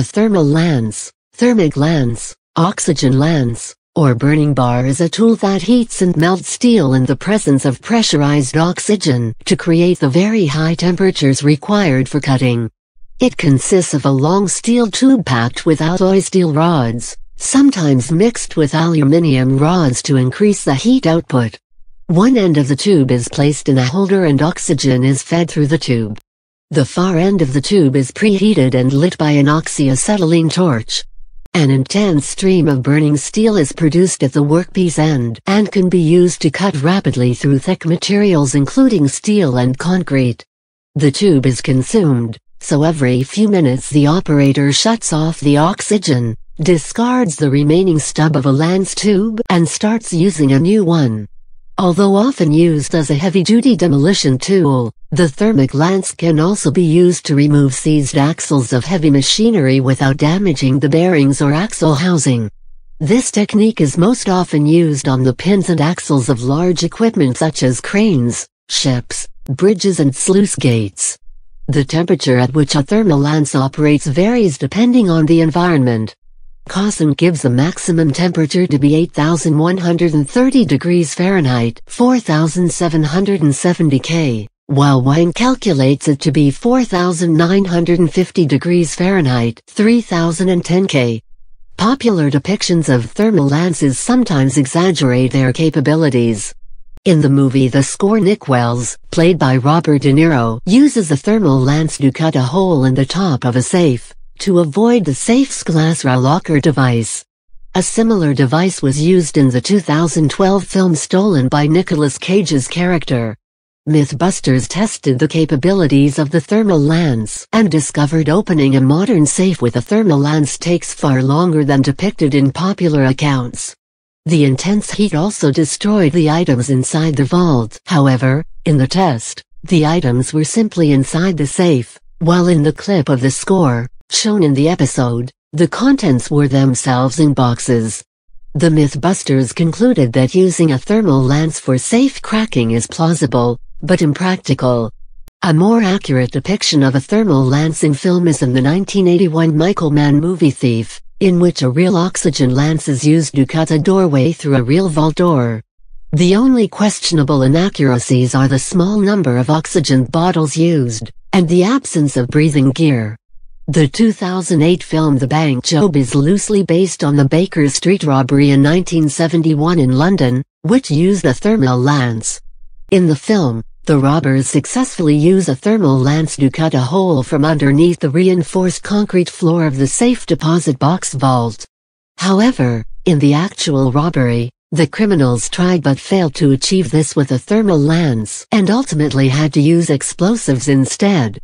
A thermal lance, thermic lance, oxygen lance, or burning bar is a tool that heats and melts steel in the presence of pressurized oxygen to create the very high temperatures required for cutting. It consists of a long steel tube packed with alloy steel rods, sometimes mixed with aluminium rods to increase the heat output. One end of the tube is placed in a holder and oxygen is fed through the tube. The far end of the tube is preheated and lit by an oxyacetylene torch. An intense stream of burning steel is produced at the workpiece end and can be used to cut rapidly through thick materials including steel and concrete. The tube is consumed, so every few minutes the operator shuts off the oxygen, discards the remaining stub of a lance tube and starts using a new one. Although often used as a heavy-duty demolition tool, the thermic lance can also be used to remove seized axles of heavy machinery without damaging the bearings or axle housing. This technique is most often used on the pins and axles of large equipment such as cranes, ships, bridges and sluice gates. The temperature at which a thermal lance operates varies depending on the environment. Caution gives the maximum temperature to be 8130 degrees Fahrenheit 4770 K, while Wang calculates it to be 4950 degrees Fahrenheit 3010 K. Popular depictions of thermal lances sometimes exaggerate their capabilities. In the movie The Score Nick Wells, played by Robert De Niro, uses a thermal lance to cut a hole in the top of a safe to avoid the safe's glass locker device. A similar device was used in the 2012 film Stolen by Nicolas Cage's character. Mythbusters tested the capabilities of the thermal lance and discovered opening a modern safe with a thermal lance takes far longer than depicted in popular accounts. The intense heat also destroyed the items inside the vault. However, in the test, the items were simply inside the safe, while in the clip of the score, shown in the episode, the contents were themselves in boxes. The Mythbusters concluded that using a thermal lance for safe cracking is plausible, but impractical. A more accurate depiction of a thermal lance in film is in the 1981 Michael Mann movie Thief, in which a real oxygen lance is used to cut a doorway through a real vault door. The only questionable inaccuracies are the small number of oxygen bottles used, and the absence of breathing gear. The 2008 film The Bank Job is loosely based on the Baker Street robbery in 1971 in London, which used a thermal lance. In the film, the robbers successfully use a thermal lance to cut a hole from underneath the reinforced concrete floor of the safe deposit box vault. However, in the actual robbery, the criminals tried but failed to achieve this with a thermal lance and ultimately had to use explosives instead.